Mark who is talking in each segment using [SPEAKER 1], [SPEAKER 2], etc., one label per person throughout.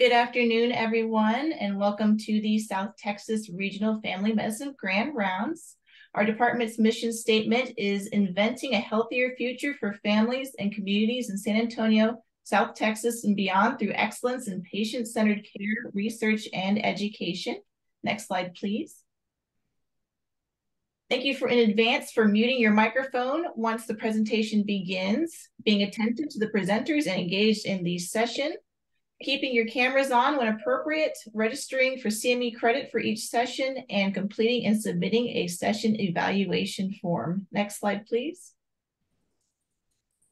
[SPEAKER 1] Good afternoon, everyone, and welcome to the South Texas Regional Family Medicine Grand Rounds. Our department's mission statement is inventing a healthier future for families and communities in San Antonio, South Texas, and beyond through excellence in patient-centered care, research, and education. Next slide, please. Thank you for in advance for muting your microphone once the presentation begins, being attentive to the presenters and engaged in the session keeping your cameras on when appropriate, registering for CME credit for each session, and completing and submitting a session evaluation form. Next slide, please.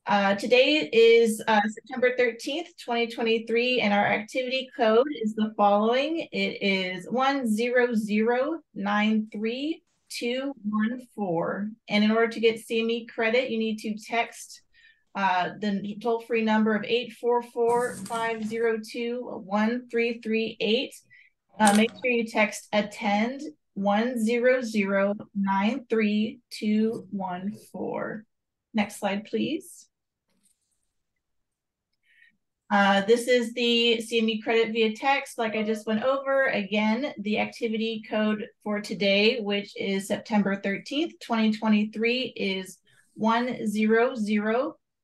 [SPEAKER 1] Uh, today is uh, September 13th, 2023, and our activity code is the following. It is 1009314. And in order to get CME credit, you need to text uh, the toll free number of 844 502 1338. Uh, make sure you text attend 100 Next slide, please. Uh, this is the CME credit via text, like I just went over. Again, the activity code for today, which is September 13th, 2023, is 100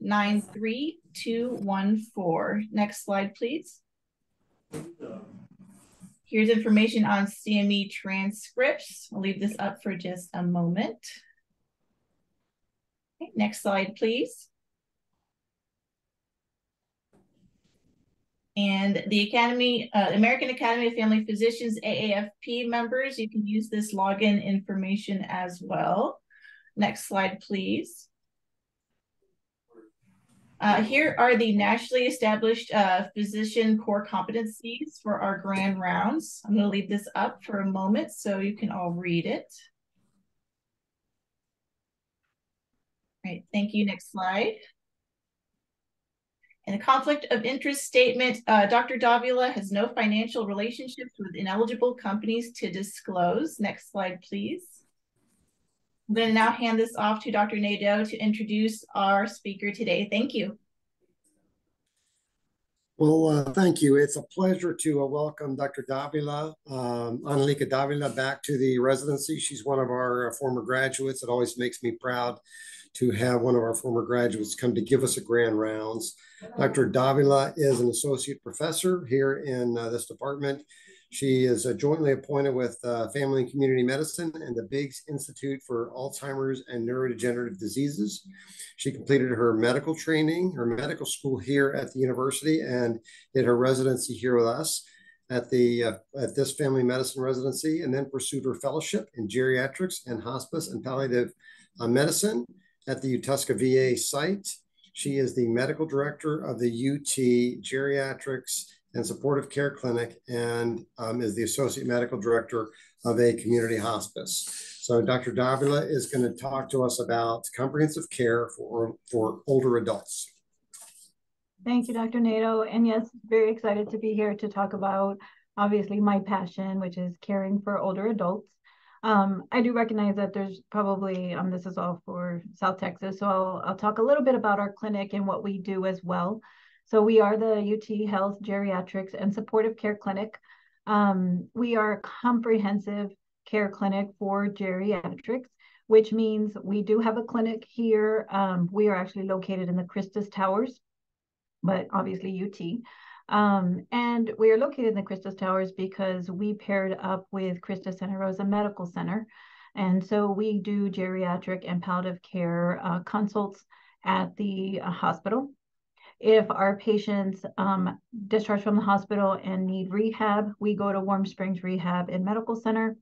[SPEAKER 1] 93214. Next slide, please. Here's information on CME transcripts. I'll leave this up for just a moment. Okay, next slide, please. And the Academy, uh, American Academy of Family Physicians, AAFP members, you can use this login information as well. Next slide, please. Uh, here are the nationally established uh, physician core competencies for our grand rounds. I'm going to leave this up for a moment so you can all read it. All right, thank you. Next slide. In a conflict of interest statement, uh, Dr. Davila has no financial relationships with ineligible companies to disclose. Next slide, please. I'm going to now hand this off to Dr. Nadeau to introduce our speaker today. Thank you.
[SPEAKER 2] Well, uh, thank you. It's a pleasure to uh, welcome Dr. Davila, um, Davila, back to the residency. She's one of our uh, former graduates. It always makes me proud to have one of our former graduates come to give us a grand rounds. Dr. Davila is an associate professor here in uh, this department. She is uh, jointly appointed with uh, Family and Community Medicine and the Biggs Institute for Alzheimer's and Neurodegenerative Diseases. She completed her medical training, her medical school here at the university, and did her residency here with us at the uh, at this family medicine residency, and then pursued her fellowship in geriatrics and hospice and palliative uh, medicine at the Utuska VA site. She is the medical director of the UT Geriatrics and Supportive Care Clinic and um, is the Associate Medical Director of a community hospice. So Dr. Davila is going to talk to us about comprehensive care for, for older adults.
[SPEAKER 3] Thank you, Dr. Nadeau. And yes, very excited to be here to talk about obviously my passion, which is caring for older adults. Um, I do recognize that there's probably, um, this is all for South Texas, so I'll, I'll talk a little bit about our clinic and what we do as well. So we are the UT Health Geriatrics and Supportive Care Clinic. Um, we are a comprehensive care clinic for geriatrics, which means we do have a clinic here. Um, we are actually located in the Christus Towers, but obviously UT. Um, and we are located in the Christus Towers because we paired up with Christus Santa Rosa Medical Center. And so we do geriatric and palliative care uh, consults at the uh, hospital. If our patients um, discharge from the hospital and need rehab, we go to Warm Springs Rehab and Medical Center.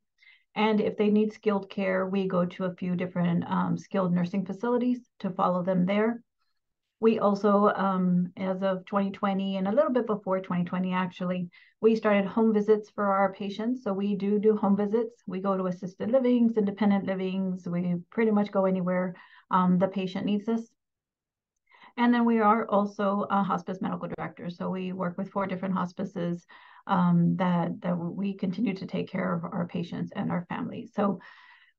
[SPEAKER 3] And if they need skilled care, we go to a few different um, skilled nursing facilities to follow them there. We also, um, as of 2020 and a little bit before 2020, actually, we started home visits for our patients. So we do do home visits. We go to assisted livings, independent livings. We pretty much go anywhere um, the patient needs us. And then we are also a hospice medical director. So we work with four different hospices um, that, that we continue to take care of our patients and our families. So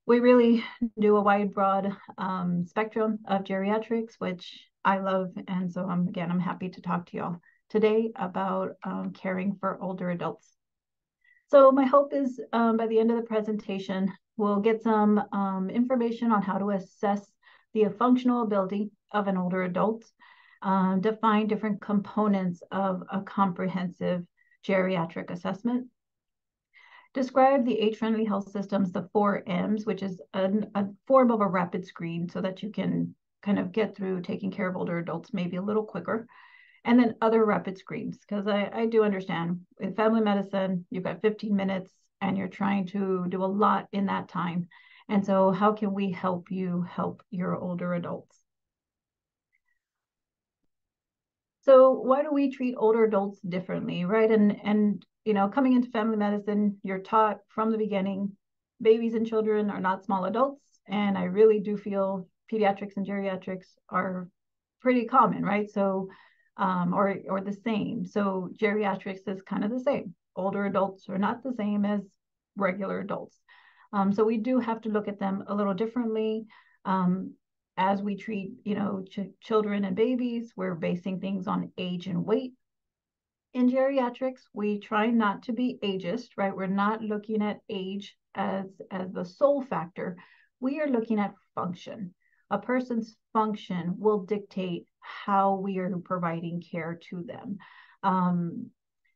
[SPEAKER 3] we really do a wide, broad um, spectrum of geriatrics, which I love. And so I'm, again, I'm happy to talk to y'all today about um, caring for older adults. So my hope is um, by the end of the presentation, we'll get some um, information on how to assess the functional ability of an older adult, um, define different components of a comprehensive geriatric assessment, describe the age-friendly health systems, the four M's, which is a, form of a rapid screen so that you can kind of get through taking care of older adults maybe a little quicker. And then other rapid screens, because I, I do understand in family medicine, you've got 15 minutes and you're trying to do a lot in that time. And so how can we help you help your older adults? So why do we treat older adults differently, right? And and you know, coming into family medicine, you're taught from the beginning, babies and children are not small adults, and I really do feel pediatrics and geriatrics are pretty common, right? So, um, or or the same. So geriatrics is kind of the same. Older adults are not the same as regular adults. Um, so we do have to look at them a little differently. Um, as we treat, you know, ch children and babies, we're basing things on age and weight. In geriatrics, we try not to be ageist, right? We're not looking at age as as the sole factor. We are looking at function. A person's function will dictate how we are providing care to them. Um,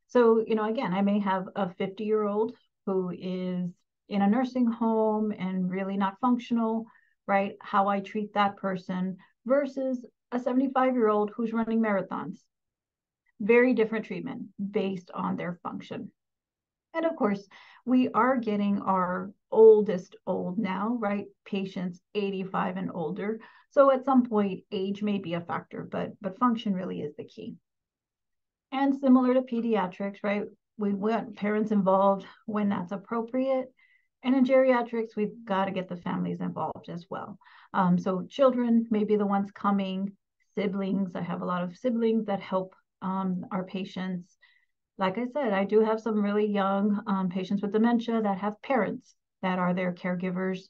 [SPEAKER 3] so, you know, again, I may have a 50 year old who is in a nursing home and really not functional right? How I treat that person versus a 75 year old who's running marathons. Very different treatment based on their function. And of course, we are getting our oldest old now, right? Patients 85 and older. So at some point, age may be a factor, but but function really is the key. And similar to pediatrics, right? We want parents involved when that's appropriate and in geriatrics, we've got to get the families involved as well. Um, so children may be the ones coming, siblings. I have a lot of siblings that help um, our patients. Like I said, I do have some really young um, patients with dementia that have parents that are their caregivers.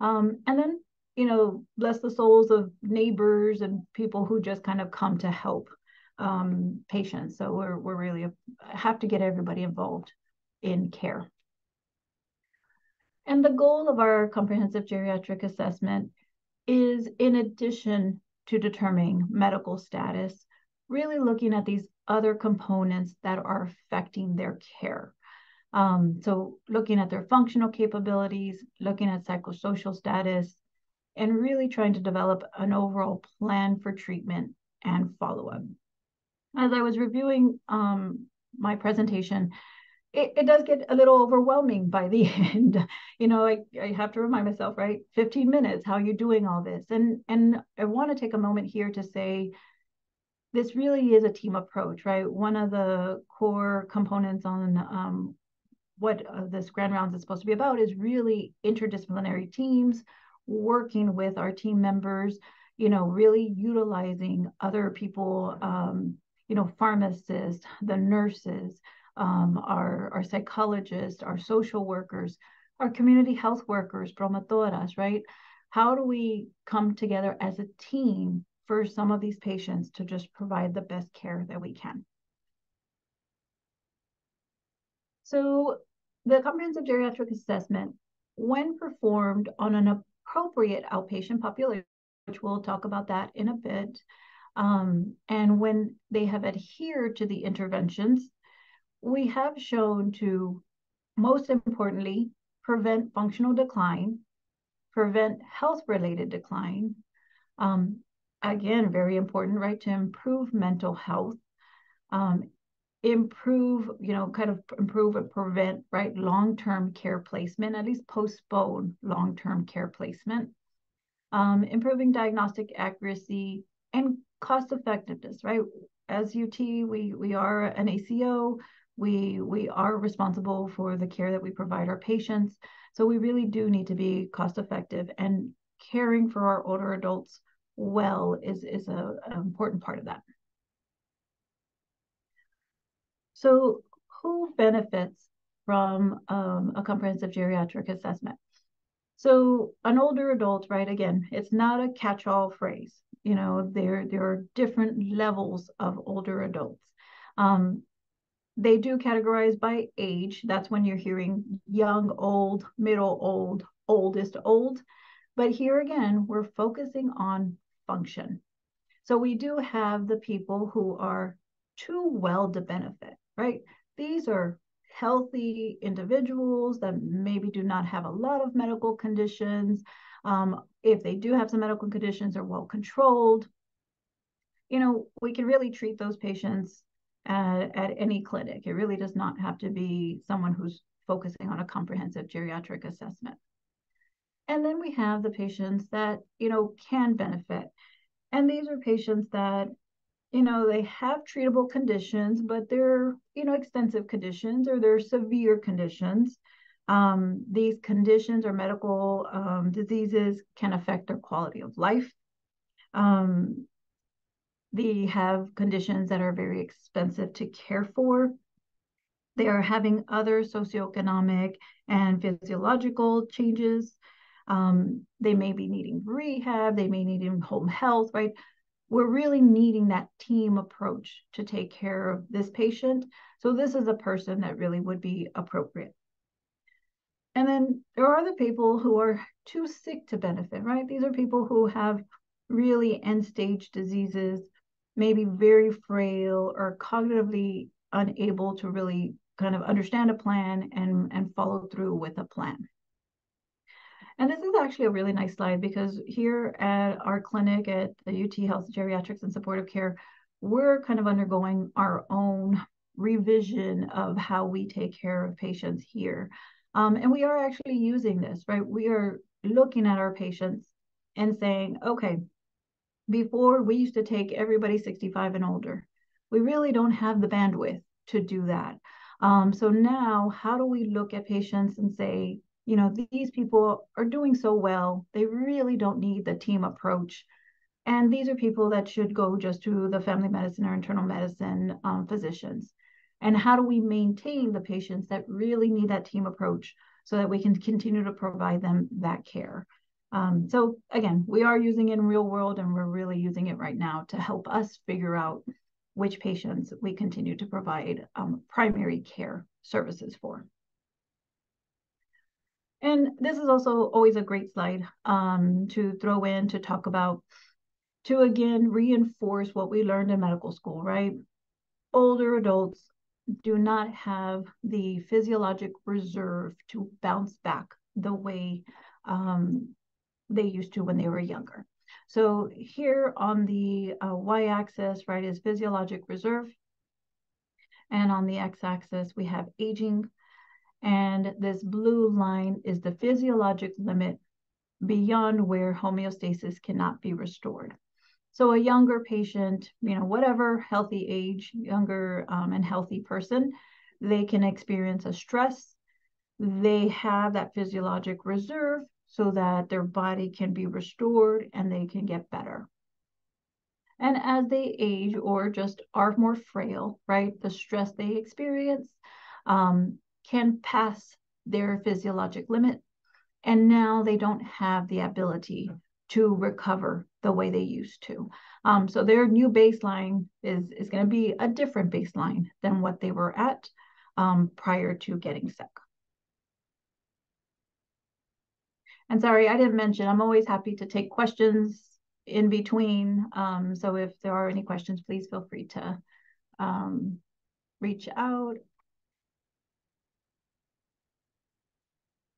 [SPEAKER 3] Um, and then, you know, bless the souls of neighbors and people who just kind of come to help um, patients. So we're, we're really have to get everybody involved in care. And the goal of our comprehensive geriatric assessment is, in addition to determining medical status, really looking at these other components that are affecting their care. Um, so, looking at their functional capabilities, looking at psychosocial status, and really trying to develop an overall plan for treatment and follow up. As I was reviewing um, my presentation, it, it does get a little overwhelming by the end. you know, I, I have to remind myself, right? 15 minutes, how are you doing all this? And and I want to take a moment here to say this really is a team approach, right? One of the core components on um, what uh, this Grand Rounds is supposed to be about is really interdisciplinary teams working with our team members, you know, really utilizing other people, um, you know, pharmacists, the nurses, um, our, our psychologists, our social workers, our community health workers, promotoras, right? How do we come together as a team for some of these patients to just provide the best care that we can? So the comprehensive geriatric assessment, when performed on an appropriate outpatient population, which we'll talk about that in a bit, um, and when they have adhered to the interventions we have shown to, most importantly, prevent functional decline, prevent health-related decline. Um, again, very important, right, to improve mental health, um, improve, you know, kind of improve and prevent, right, long-term care placement, at least postpone long-term care placement, um, improving diagnostic accuracy and cost effectiveness, right? As UT, we, we are an ACO, we we are responsible for the care that we provide our patients. So we really do need to be cost effective and caring for our older adults well is is a, an important part of that. So who benefits from um, a comprehensive geriatric assessment? So an older adult right again it's not a catch-all phrase you know there there are different levels of older adults. Um, they do categorize by age. That's when you're hearing young, old, middle, old, oldest, old. But here again, we're focusing on function. So we do have the people who are too well to benefit, right? These are healthy individuals that maybe do not have a lot of medical conditions. Um, if they do have some medical conditions, are well controlled. You know, we can really treat those patients at, any clinic. It really does not have to be someone who's focusing on a comprehensive geriatric assessment. And then we have the patients that, you know, can benefit. And these are patients that you know, they have treatable conditions, but they're, you know, extensive conditions or they're severe conditions. Um, these conditions or medical um, diseases can affect their quality of life. Um, they have conditions that are very expensive to care for. They are having other socioeconomic and physiological changes. Um, they may be needing rehab, they may need home health, right? we're really needing that team approach to take care of this patient. So this is a person that really would be appropriate. And then there are other people who are too sick to benefit, right? These are people who have really end stage diseases, maybe very frail or cognitively unable to really kind of understand a plan and, and follow through with a plan. And this is actually a really nice slide because here at our clinic at the UT Health Geriatrics and Supportive Care, we're kind of undergoing our own revision of how we take care of patients here. Um, and we are actually using this, right? We are looking at our patients and saying, okay, before we used to take everybody 65 and older. We really don't have the bandwidth to do that. Um, so now, how do we look at patients and say, you know, these people are doing so well. They really don't need the team approach. And these are people that should go just to the family medicine or internal medicine um, physicians. And how do we maintain the patients that really need that team approach so that we can continue to provide them that care? Um, so again, we are using in real world and we're really using it right now to help us figure out which patients we continue to provide um, primary care services for. And this is also always a great slide um, to throw in to talk about, to again reinforce what we learned in medical school, right? Older adults do not have the physiologic reserve to bounce back the way um, they used to when they were younger. So here on the uh, y-axis, right, is physiologic reserve. And on the x-axis, we have aging and this blue line is the physiologic limit beyond where homeostasis cannot be restored. So a younger patient, you know, whatever healthy age, younger um, and healthy person, they can experience a stress. They have that physiologic reserve so that their body can be restored and they can get better. And as they age or just are more frail, right, the stress they experience, um, can pass their physiologic limit. And now they don't have the ability to recover the way they used to. Um, so their new baseline is, is going to be a different baseline than what they were at um, prior to getting sick. And sorry, I didn't mention, I'm always happy to take questions in between. Um, so if there are any questions, please feel free to um, reach out.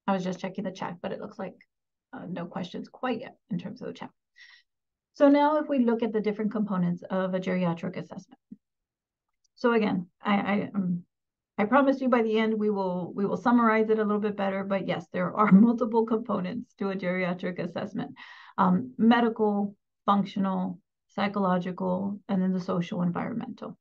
[SPEAKER 3] I was just checking the chat, but it looks like uh, no questions quite yet in terms of the chat. So now if we look at the different components of a geriatric assessment. So again, I, I, um, I promise you by the end we will we will summarize it a little bit better, but yes, there are multiple components to a geriatric assessment. Um, medical, functional, psychological, and then the social environmental.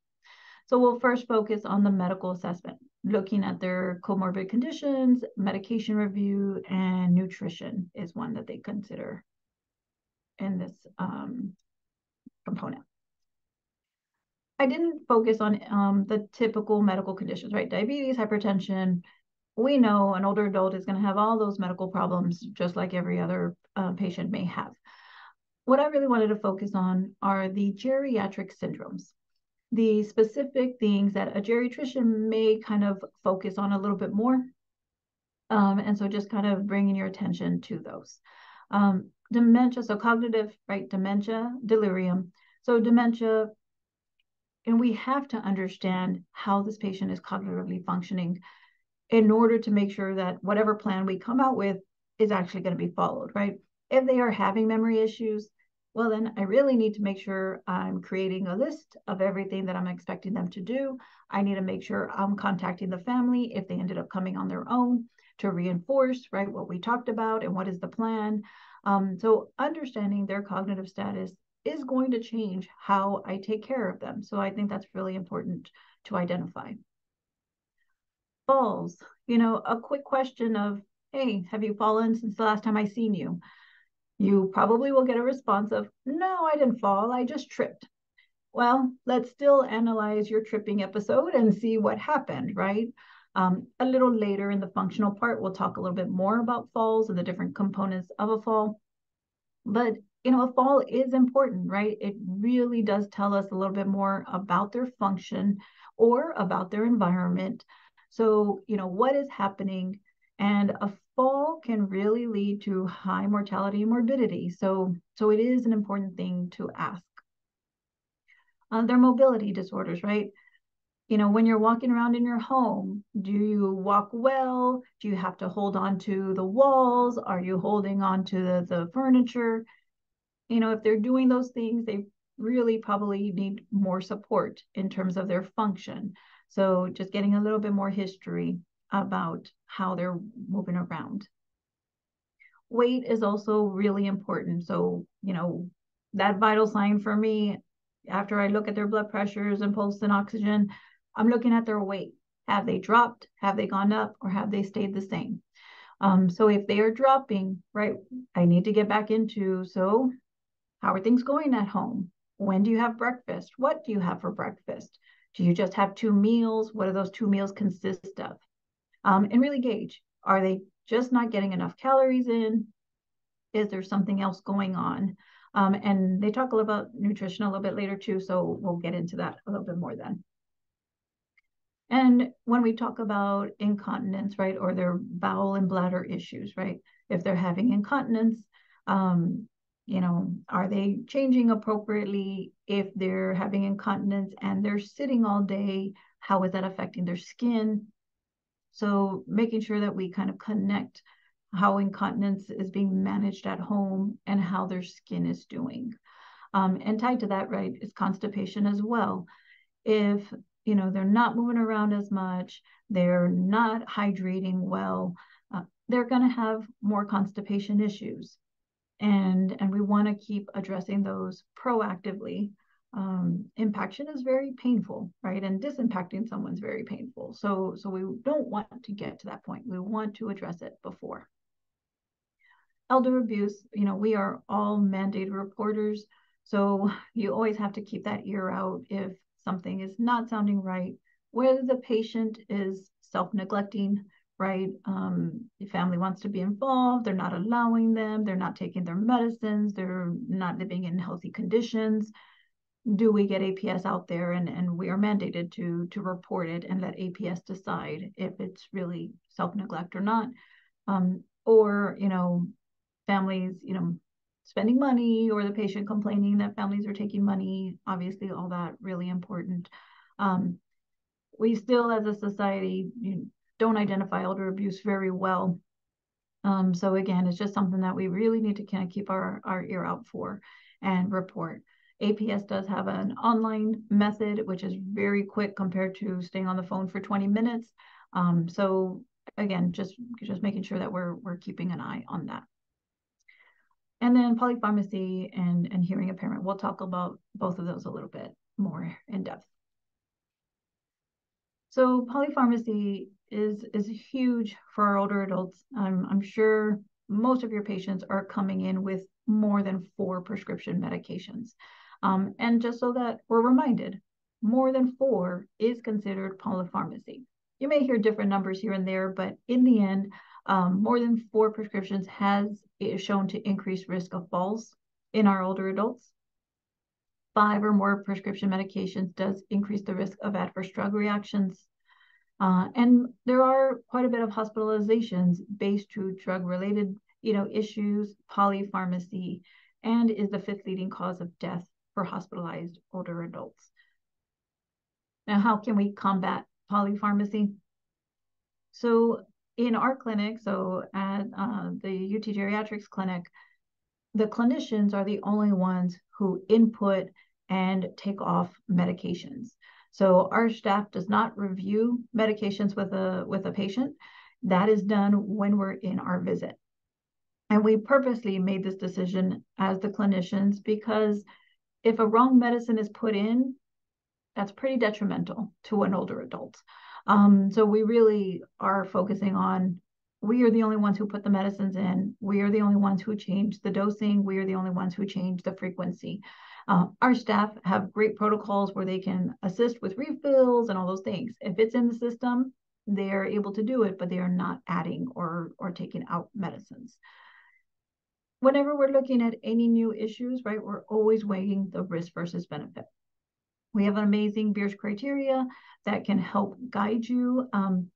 [SPEAKER 3] So we'll first focus on the medical assessment looking at their comorbid conditions, medication review, and nutrition is one that they consider in this um, component. I didn't focus on um, the typical medical conditions, right? Diabetes, hypertension. We know an older adult is going to have all those medical problems, just like every other uh, patient may have. What I really wanted to focus on are the geriatric syndromes. the specific things that a geriatrician may kind of focus on a little bit more. Um, and so just kind of bringing your attention to those. Um, dementia, so cognitive, right, dementia, delirium. So dementia, and we have to understand how this patient is cognitively functioning in order to make sure that whatever plan we come out with is actually going to be followed, right? If they are having memory issues, well, then I really need to make sure I'm creating a list of everything that I'm expecting them to do. I need to make sure I'm contacting the family if they ended up coming on their own to reinforce, right, what we talked about and what is the plan. Um, so understanding their cognitive status is going to change how I take care of them. So I think that's really important to identify. Falls, you know, a quick question of, hey, have you fallen since the last time I seen you? you probably will get a response of, no, I didn't fall, I just tripped. Well, let's still analyze your tripping episode and see what happened, right? Um, a little later in the functional part, we'll talk a little bit more about falls and the different components of a fall. But, you know, a fall is important, right? It really does tell us a little bit more about their function or about their environment. So, you know, what is happening? And a fall can really lead to high mortality and morbidity. So, so it is an important thing to ask. Uh, their mobility disorders, right? You know, when you're walking around in your home, do you walk well? Do you have to hold on to the walls? Are you holding on to the, the furniture? You know, if they're doing those things, they really probably need more support in terms of their function. So just getting a little bit more history about how they're moving around. Weight is also really important. So, you know, that vital sign for me, after I look at their blood pressures and pulse and oxygen, I'm looking at their weight. Have they dropped? Have they gone up? Or have they stayed the same? Um, so if they are dropping, right, I need to get back into, so how are things going at home? When do you have breakfast? What do you have for breakfast? Do you just have two meals? What do those two meals consist of? um, and really gauge are they just not getting enough calories in? Is there something else going on? Um, and they talk a little about nutrition a little bit later too, so we'll get into that a little bit more then. And when we talk about incontinence, right, or their bowel and bladder issues, right, if they're having incontinence, um, you know, are they changing appropriately? If they're having incontinence and they're sitting all day, how is that affecting their skin? So making sure that we kind of connect how incontinence is being managed at home and how their skin is doing. Um, and tied to that, right, is constipation as well. If you know they're not moving around as much, they're not hydrating well, uh, they're going to have more constipation issues, and and we want to keep addressing those proactively um, impaction is very painful, right? And disimpacting someone's very painful. So, so we don't want to get to that point. We want to address it before. Elder abuse, you know, we are all mandated reporters. So you always have to keep that ear out if something is not sounding right, whether the patient is self-neglecting, right? Um, the family wants to be involved, they're not allowing them, they're not taking their medicines, they're not living in healthy conditions do we get APS out there and, and we are mandated to to report it and let APS decide if it's really self-neglect or not. Um, or, you know, families, you know, spending money or the patient complaining that families are taking money, obviously all that really important. Um, we still as a society you know, don't identify elder abuse very well. Um, so again, it's just something that we really need to kind of keep our, our ear out for and report. APS does have an online method, which is very quick compared to staying on the phone for 20 minutes. Um, so again, just, just making sure that we're, we're keeping an eye on that. And then polypharmacy and, and hearing impairment. We'll talk about both of those a little bit more in depth. So polypharmacy is, is huge for our older adults. I'm, I'm sure most of your patients are coming in with more than four prescription medications. Um, and just so that we're reminded, more than four is considered polypharmacy. You may hear different numbers here and there, but in the end, um, more than four prescriptions has is shown to increase risk of falls in our older adults. five or more prescription medications does increase the risk of adverse drug reactions. Uh, and there are quite a bit of hospitalizations based to drug-related, you know, issues, polypharmacy, and is the fifth leading cause of death for hospitalized older adults. Now, how can we combat polypharmacy? So in our clinic, so at uh, the UT Geriatrics Clinic, the clinicians are the only ones who input and take off medications. So our staff does not review medications with a with a patient. That is done when we're in our visit. And we purposely made this decision as the clinicians because if a wrong medicine is put in, that's pretty detrimental to an older adult. Um, so we really are focusing on we are the only ones who put the medicines in. We are the only ones who change the dosing. We are the only ones who change the frequency. Uh, our staff have great protocols where they can assist with refills and all those things. If it's in the system, they are able to do it, but they are not adding or or taking out medicines. Whenever we're looking at any new issues, right, we're always weighing the risk versus benefit. We have an amazing Beers criteria that can help guide you. Um,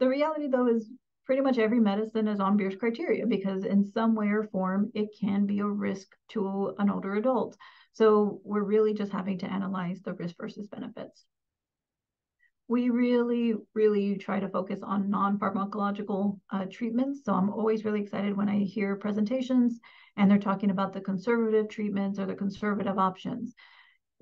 [SPEAKER 3] the reality, though, is pretty much every medicine is on Beers criteria because, in some way or form, it can be a risk to an older adult. So, we're really just having to analyze the risk versus benefits. We really, really try to focus on non pharmacological uh, treatments. So, I'm always really excited when I hear presentations and they're talking about the conservative treatments or the conservative options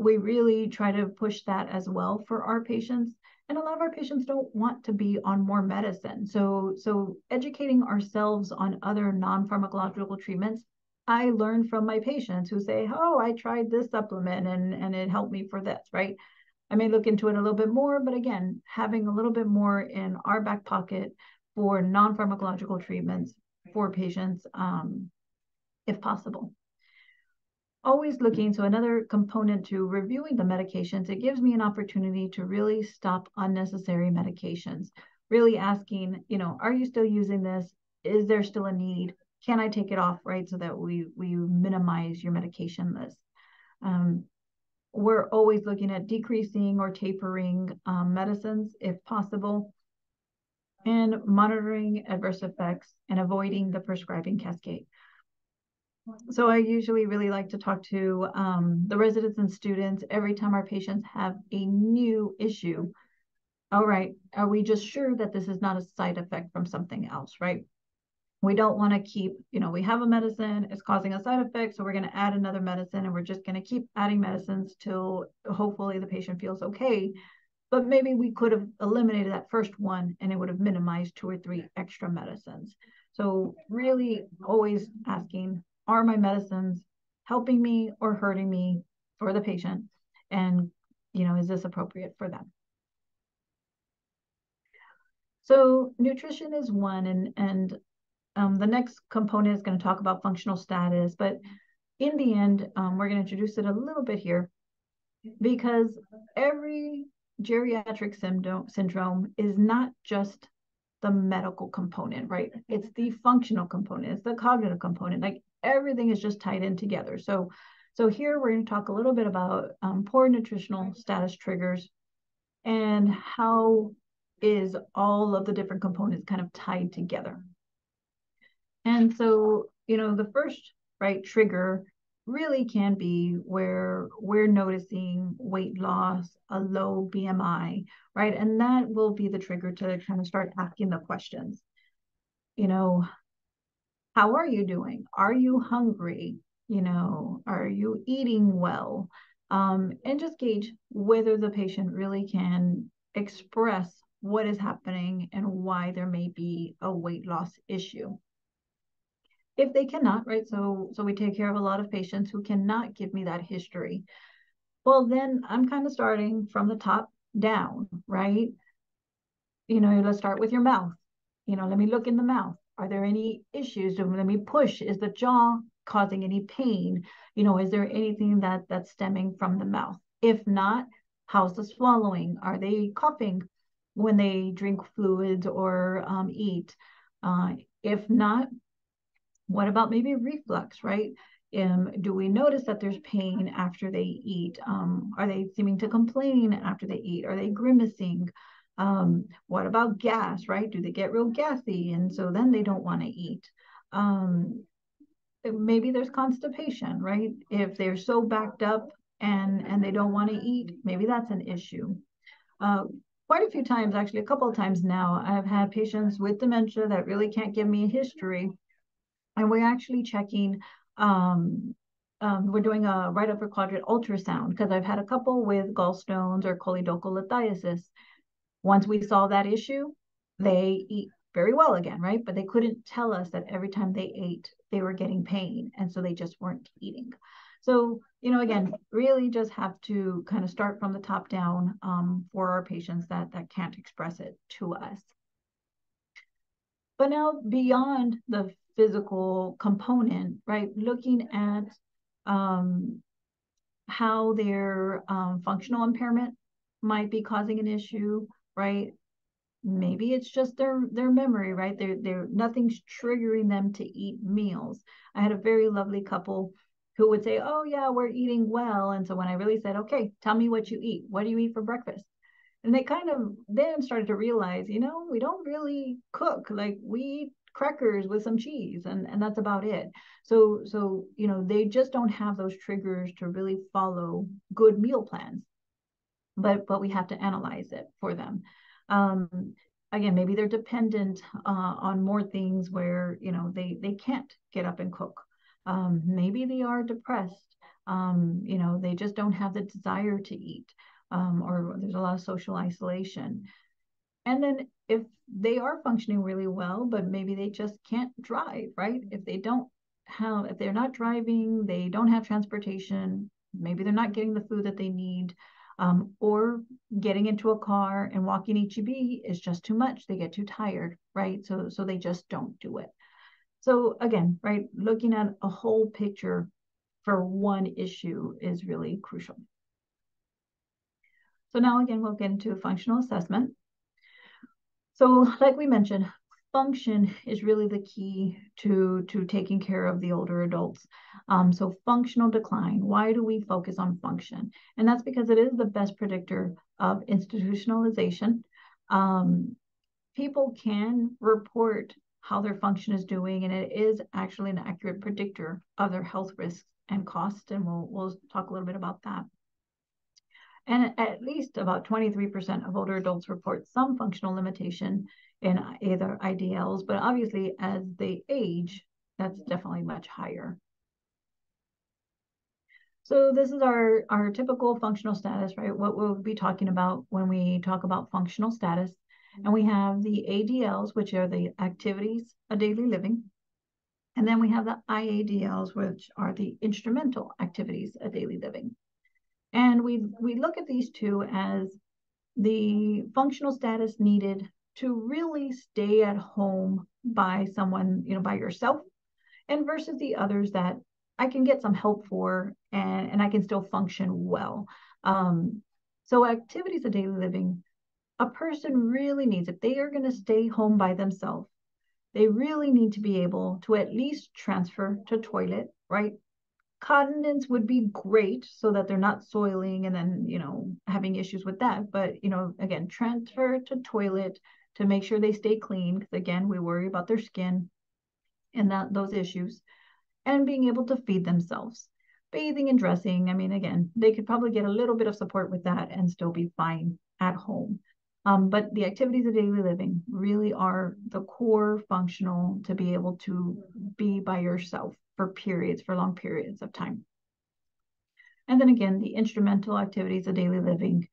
[SPEAKER 3] we really try to push that as well for our patients and a lot of our patients don't want to be on more medicine. So so educating ourselves on other non-pharmacological treatments i learn from my patients who say oh i tried this supplement and and it helped me for this right? I may look into it a little bit more but again having a little bit more in our back pocket for non-pharmacological treatments for patients um, if possible always looking. So another component to reviewing the medications, it gives me an opportunity to really stop unnecessary medications. Really asking, you know, are you still using this? Is there still a need? Can I take it off, right? So that we we minimize your medication list. Um, we're always looking at decreasing or tapering um, medicines if possible, and monitoring adverse effects and avoiding the prescribing cascade. So I usually really like to talk to um, the residents and students every time our patients have a new issue. All right, are we just sure that this is not a side effect from something else, right? We don't want to keep, you know, we have a medicine, it's causing a side effect, so we're going to add another medicine and we're just going to keep adding medicines till hopefully the patient feels okay. But maybe we could have eliminated that first one and it would have minimized two or three extra medicines. So really always asking are my medicines helping me or hurting me for the patient? And, you know, is this appropriate for them? So nutrition is one, and and um, the next component is going to talk about functional status. But in the end, um, we're going to introduce it a little bit here because every geriatric syndrome, syndrome is not just the medical component, right? It's the functional component, it's the cognitive component. Like everything is just tied in together. So, so here we're going to talk a little bit about um, poor nutritional status triggers and how is all of the different components kind of tied together. And so, you know, the first right trigger really can be where we're noticing weight loss, a low BMI, right? And that will be the trigger to kind of start asking the questions. You know, how are you doing? Are you hungry? You know, are you eating well? Um, and just gauge whether the patient really can express what is happening and why there may be a weight loss issue. If they cannot, right? So, so we take care of a lot of patients who cannot give me that history. Well, then I'm kind of starting from the top down, right? You know, let's start with your mouth. You know, let me look in the mouth. Are there any issues? Let me push. Is the jaw causing any pain? You know, is there anything that that's stemming from the mouth? If not, how's the swallowing? Are they coughing when they drink fluids or um, eat? Uh, if not, what about maybe reflux, right? Um, do we notice that there's pain after they eat? Um, are they seeming to complain after they eat? Are they grimacing? Um, what about gas, right? Do they get real gassy? And so then they don't want to eat. Um, maybe there's constipation, right? If they're so backed up and, and they don't want to eat, maybe that's an issue. Uh, quite a few times, actually a couple of times now, I've had patients with dementia that really can't give me a history. And we're actually checking um, um, we're doing a right upper quadrant ultrasound because I've had a couple with gallstones or choledocholithiasis. Once we solve that issue, they eat very well again, right? But they couldn't tell us that every time they ate, they were getting pain. And so they just weren't eating. So, you know, again, really just have to kind of start from the top down um, for our patients that, that can't express it to us. But now beyond the physical component, right? Looking at um, how their um, functional impairment might be causing an issue, right? Maybe it's just their their memory, right? They're they're nothing's triggering them to eat meals. I had a very lovely couple who would say, "Oh yeah, we're eating well," and so when I really said, "Okay, tell me what you eat. What do you eat for breakfast?" and they kind of then started to realize, you know, we don't really cook. Like we eat crackers with some cheese and and that's about it so so you know they just don't have those triggers to really follow good meal plans but but we have to analyze it for them. Um again maybe they're dependent uh, on more things where you know they they can't get up and cook. Um maybe they are depressed. Um you know they just don't have the desire to eat um, or there's a lot of social isolation. And then if they are functioning really well, but maybe they just can't drive, right? If they don't have, if they're not driving, they don't have transportation, maybe they're not getting the food that they need, um, or getting into a car and walking HEB is just too much. They get too tired, right? So, so they just don't do it. So again, right, looking at a whole picture for one issue is really crucial. So now again, we'll get into functional assessment. So like we mentioned, function is really the key to, to taking care of the older adults. Um, so functional decline, why do we focus on function? And that's because it is the best predictor of institutionalization. Um, people can report how their function is doing, and it is actually an accurate predictor of their health risks and costs. And we'll, we'll talk a little bit about that. And at least about 23% of older adults report some functional limitation in either IDLs, but obviously as they age, that's definitely much higher. So this is our, our typical functional status, right? What we'll be talking about when we talk about functional status. And we have the ADLs, which are the activities of daily living. And then we have the IADLs, which are the instrumental activities of daily living. And we, we look at these two as the functional status needed to really stay at home by someone, you know, by yourself, and versus the others that I can get some help for and, and I can still function well. Um, so, activities of daily living, a person really needs, if they are going to stay home by themselves, they really need to be able to at least transfer to toilet, right? continence would be great so that they're not soiling and then you know having issues with that but you know again transfer to toilet to make sure they stay clean because again we worry about their skin and that those issues and being able to feed themselves bathing and dressing i mean again they could probably get a little bit of support with that and still be fine at home um, but the activities of daily living really are the core functional to be able to be by yourself for periods, for long periods of time. And then again, the instrumental activities of daily living.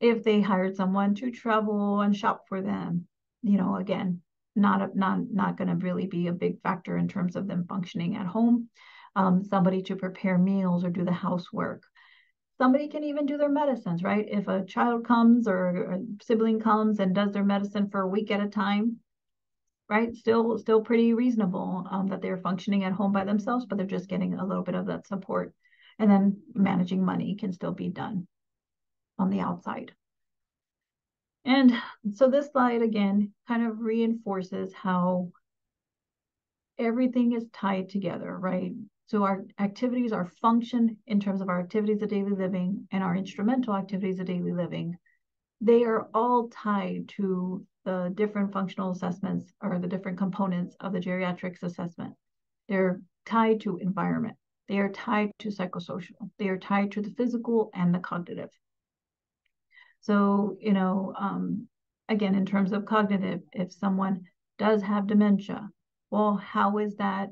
[SPEAKER 3] If they hired someone to travel and shop for them, you know, again, not a, not not going to really be a big factor in terms of them functioning at home. Um, somebody to prepare meals or do the housework. Somebody can even do their medicines, right? If a child comes or a sibling comes and does their medicine for a week at a time, right? Still, still pretty reasonable um, that they're functioning at home by themselves, but they're just getting a little bit of that support. And then managing money can still be done on the outside. And so this slide again kind of reinforces how everything is tied together, right? So our activities, our function in terms of our activities of daily living and our instrumental activities of daily living, they are all tied to the different functional assessments or the different components of the geriatrics assessment. They're tied to environment. They are tied to psychosocial. They are tied to the physical and the cognitive. So, you know, um, again, in terms of cognitive, if someone does have dementia, well, how is that,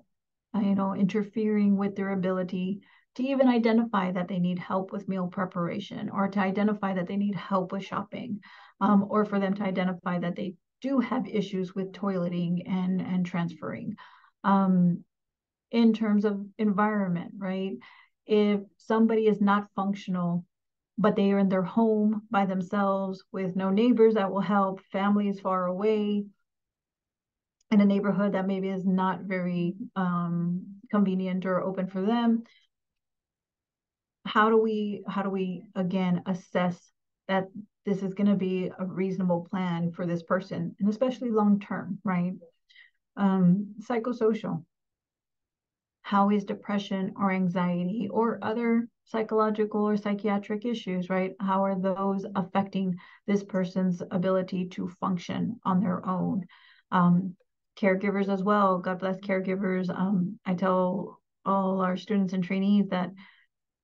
[SPEAKER 3] uh, you know, interfering with their ability to even identify that they need help with meal preparation or to identify that they need help with shopping um, or for them to identify that they do have issues with toileting and, and transferring. Um, in terms of environment, right? If somebody is not functional, but they are in their home by themselves with no neighbors that will help, families far away, in a neighborhood that maybe is not very um, convenient or open for them. How do we how do we again assess that this is going to be a reasonable plan for this person, and especially long term, right? Um, psychosocial how is depression or anxiety or other psychological or psychiatric issues, right? How are those affecting this person's ability to function on their own? Um, caregivers as well. God bless caregivers. Um, I tell all our students and trainees that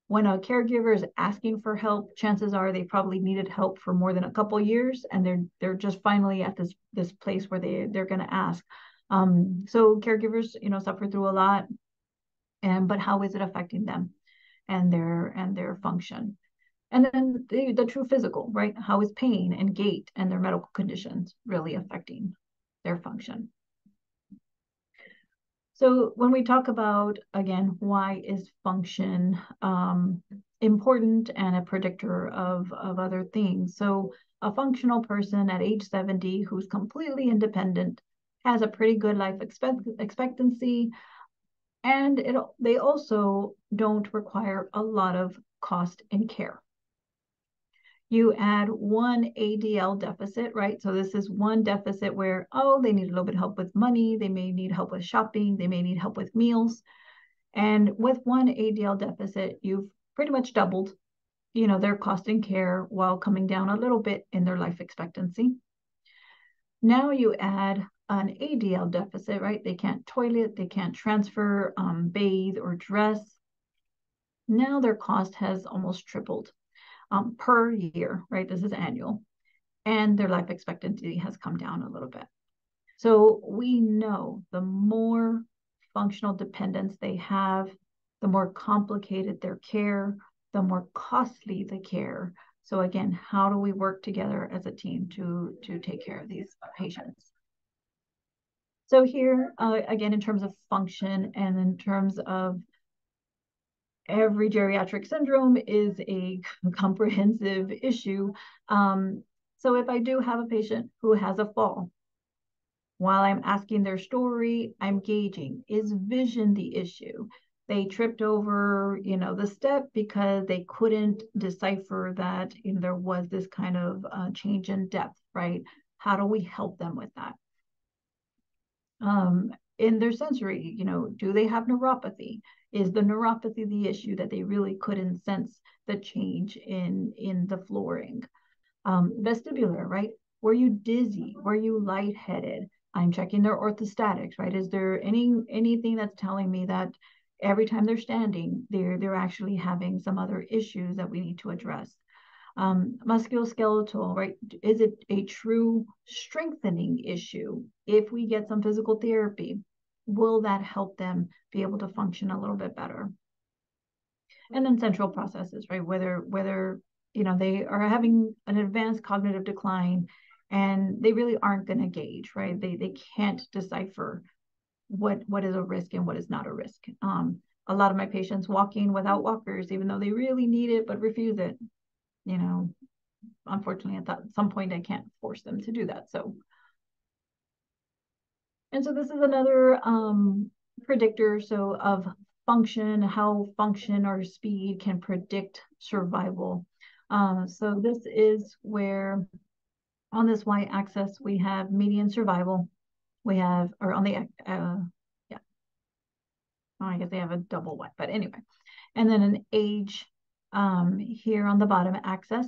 [SPEAKER 3] when a caregiver is asking for help, chances are they probably needed help for more than a couple years, and they're they're just finally at this this place where they they're going to ask. Um, so caregivers, you know, suffer through a lot and but how is it affecting them and their and their function. And then the, the true physical right? How is pain and gait and their medical conditions really affecting their function? So when we talk about again why is function um, important and a predictor of of other things so a functional person at age 70 who's completely independent has a pretty good life expect- expectancy and it, they also don't require a lot of cost and care. You add one ADL deficit, right? So this is one deficit where, oh, they need a little bit of help with money, they may need help with shopping, they may need help with meals. And with one ADL deficit, you've pretty much doubled, you know, their cost and care while coming down a little bit in their life expectancy. Now you add an ADL deficit, right? They can't toilet, they can't transfer, um, bathe, or dress. Now their cost has almost tripled um, per year, right? This is annual. And their life expectancy has come down a little bit. So we know the more functional dependence they have, the more complicated their care, the more costly the care. So again, how do we work together as a team to, to take care of these patients? So here, uh, again, in terms of function and in terms of every geriatric syndrome is a comprehensive issue. Um, so if I do have a patient who has a fall, while I'm asking their story, I'm gauging, is vision the issue? They tripped over, you know, the step because they couldn't decipher that you know, there was this kind of uh, change in depth, right? How do we help them with that? Um, in their sensory. You know, do they have neuropathy? Is the neuropathy the issue that they really couldn't sense the change in in the flooring? Um, vestibular, right? Were you dizzy? Were you lightheaded? I'm checking their orthostatics, right? Is there any anything that's telling me that every time they're standing, they're they're actually having some other issues that we need to address? Um, musculoskeletal, right? Is it a true strengthening issue? If we get some physical therapy, will that help them be able to function a little bit better? And then central processes, right? Whether whether you know they are having an advanced cognitive decline and they really aren't going to gauge, right? They they can't decipher what what is a risk and what is not a risk. Um, a lot of my patients walking without walkers, even though they really need it but refuse it you know, unfortunately at that some point I can't force them to do that. So and so this is another um, predictor so of function, how function or speed can predict survival. Uh, so this is where on this y-axis we have median survival. We have, or on the, uh, yeah, I guess they have a double one, but anyway. And then an age um, here on the bottom, access,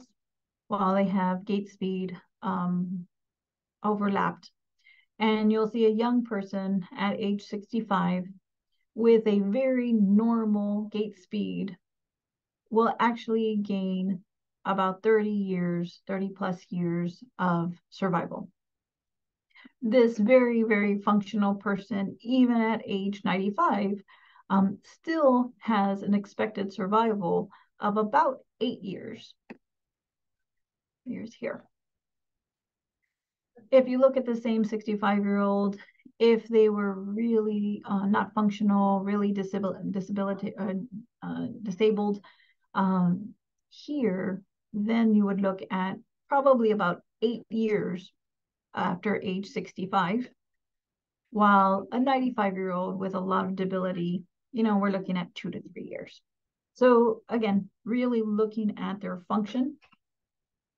[SPEAKER 3] while they have gait speed um, overlapped. And you'll see a young person at age 65 with a very normal gait speed will actually gain about 30 years, 30 plus years of survival. This very, very functional person, even at age 95, um, still has an expected survival of about eight years. Years here. If you look at the same 65 year old, if they were really uh, not functional, really disabil- disability, uh, uh, disabled, um, here, then you would look at probably about eight years after age 65. While a 95 year old with a lot of debility, you know, we're looking at two to three years. So, again, really looking at their function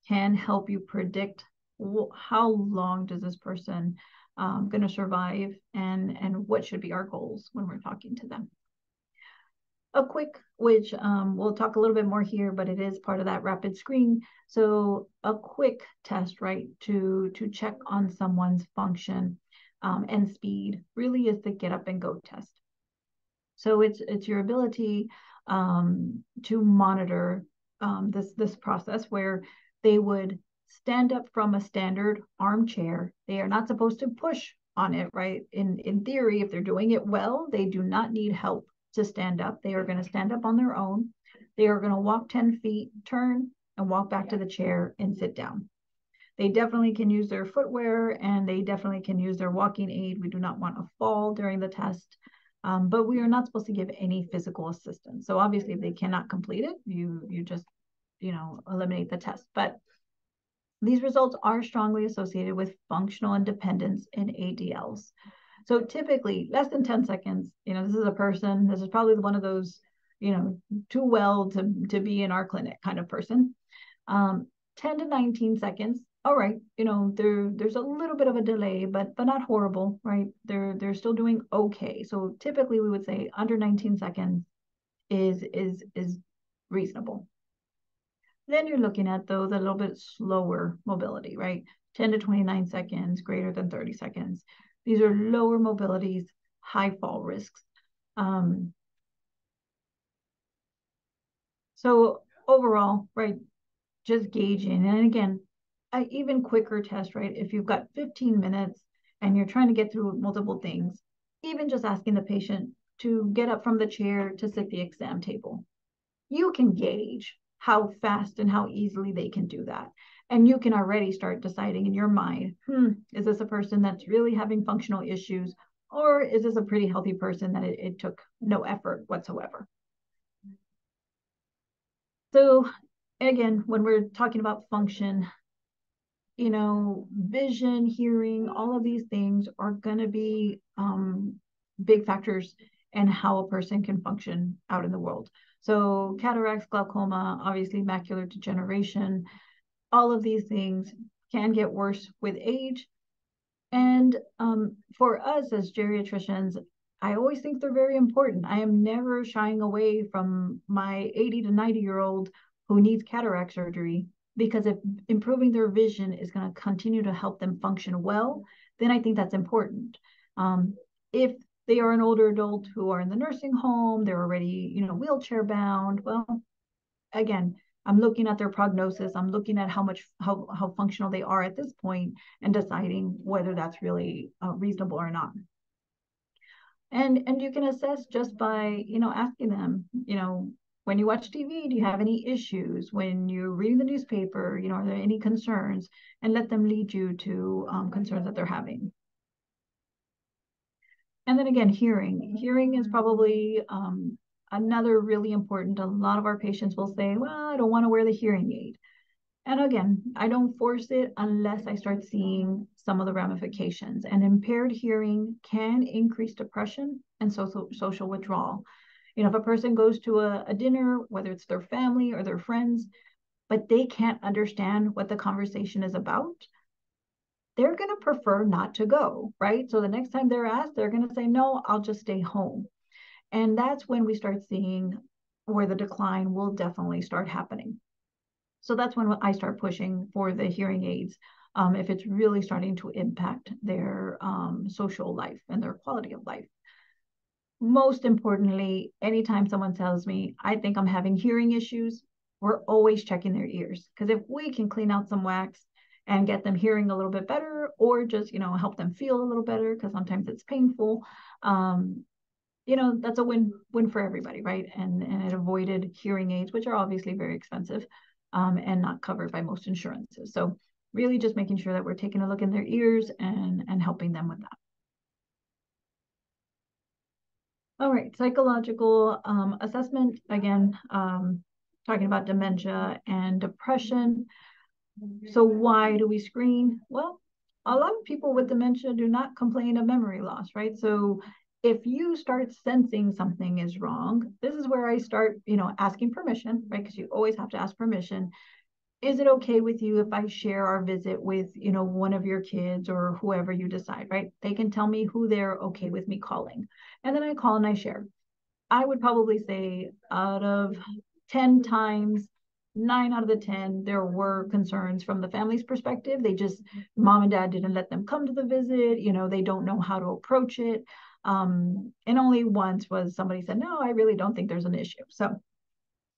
[SPEAKER 3] can help you predict how long does this person um, going to survive and and what should be our goals when we're talking to them a quick, which um, we'll talk a little bit more here, but it is part of that rapid screen. So a quick test, right, to, to check on someone's function um, and speed really is the get up and go test. So it's it's your ability um, to monitor um, this this process where they would stand up from a standard armchair. They are not supposed to push on it, right? In in theory, if they're doing it well, they do not need help to stand up. They are going to stand up on their own. They are going to walk 10 feet, turn, and walk back to the chair and sit down. They definitely can use their footwear and they definitely can use their walking aid. We do not want a fall during the test, um, but we are not supposed to give any physical assistance. So obviously, if they cannot complete it, you you just you know eliminate the test. But these results are strongly associated with functional independence in ADLs. So typically less than 10 seconds, you know, this is a person, this is probably one of those, you know, too well to, to be in our clinic kind of person. Um, 10 to 19 seconds. All right, you know, there there's a little bit of a delay, but but not horrible, right? They're they're still doing okay. So typically we would say under 19 seconds is is is reasonable. Then you're looking at those a little bit slower mobility, right? 10 to 29 seconds, greater than 30 seconds. These are lower mobilities, high fall risks. Um, so overall, right, just gauging. And again, an even quicker test, right? If you've got 15 minutes and you're trying to get through multiple things, even just asking the patient to get up from the chair to sit the exam table, you can gauge how fast and how easily they can do that and you can already start deciding in your mind hmm is this a person that's really having functional issues or is this a pretty healthy person that it, it took no effort whatsoever so again when we're talking about function you know vision hearing all of these things are going to be um, big factors in how a person can function out in the world so cataracts glaucoma obviously macular degeneration all of these things can get worse with age. And um, for us as geriatricians, I always think they're very important. I am never shying away from my 80 to 90 year old who needs cataract surgery because if improving their vision is going to continue to help them function well, then I think that's important. Um, if they are an older adult who are in the nursing home, they're already, you know, wheelchair bound, well, again, I'm looking at their prognosis. I'm looking at how much how how functional they are at this point and deciding whether that's really uh, reasonable or not. And and you can assess just by you know asking them you know when you watch TV do you have any issues when you're reading the newspaper you know are there any concerns and let them lead you to um, concerns that they're having. And then again, hearing. Hearing is probably um, Another really important, a lot of our patients will say, well, I don't want to wear the hearing aid. And again, I don't force it unless I start seeing some of the ramifications. And impaired hearing can increase depression and social, social withdrawal. You know, if a person goes to a, a dinner, whether it's their family or their friends, but they can't understand what the conversation is about, they're going to prefer not to go, right? So the next time they're asked, they're going to say, no, I'll just stay home. And that's when we start seeing where the decline will definitely start happening. So that's when I start pushing for the hearing aids um, if it's really starting to impact their um, social life and their quality of life. Most importantly, anytime someone tells me, I think I'm having hearing issues, we're always checking their ears. Because if we can clean out some wax and get them hearing a little bit better, or just, you know, help them feel a little better, because sometimes it's painful, um, you know, that's a win win for everybody, right? And, and it avoided hearing aids, which are obviously very expensive um, and not covered by most insurances. So really just making sure that we're taking a look in their ears and, and helping them with that. All right, psychological um, assessment, again, um, talking about dementia and depression. So why do we screen? Well, a lot of people with dementia do not complain of memory loss, right? So if you start sensing something is wrong, this is where I start, you know, asking permission, right? Because you always have to ask permission is it okay with you if I share our visit with, you know, one of your kids or whoever you decide, right? They can tell me who they're okay with me calling. And then I call and I share. I would probably say out of 10 times, nine out of the 10, there were concerns from the family's perspective. They just, mom and dad didn't let them come to the visit. You know, they don't know how to approach it. Um, and only once was somebody said, no, I really don't think there's an issue. So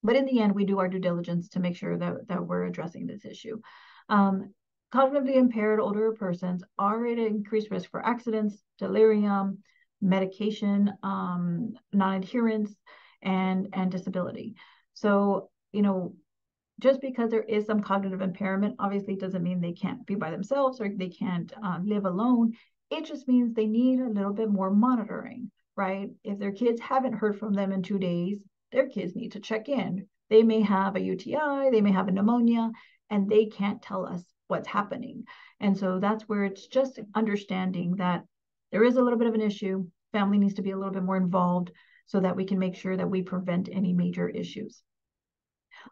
[SPEAKER 3] but in the end, we do our due diligence to make sure that, that we're addressing this issue. Um, cognitively impaired older persons are at increased risk for accidents, delirium, medication um, non-adherence, and, and disability. So, you know, just because there is some cognitive impairment, obviously doesn't mean they can't be by themselves or they can't um, live alone. It just means they need a little bit more monitoring, right? If their kids haven't heard from them in two days, their kids need to check in. They may have a UTI, they may have a pneumonia, and they can't tell us what's happening. And so that's where it's just understanding that there is a little bit of an issue. Family needs to be a little bit more involved so that we can make sure that we prevent any major issues.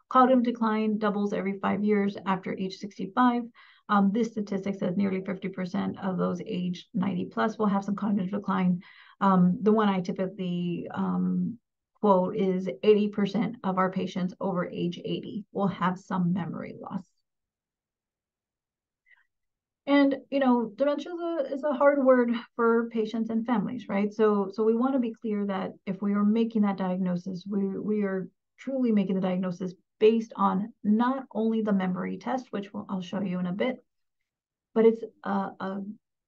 [SPEAKER 3] Cognitive decline doubles every five years after age 65. Um, this statistic says nearly 50% of those aged 90 plus will have some cognitive decline. Um, the one I typically um, quote is 80% of our patients over age 80 will have some memory loss. And you know, dementia is a, is a hard word for patients and families, right? So, so we want to be clear that if we are making that diagnosis, we we are truly making the diagnosis based on not only the memory test, which we'll, I'll show you in a bit, but it's a, a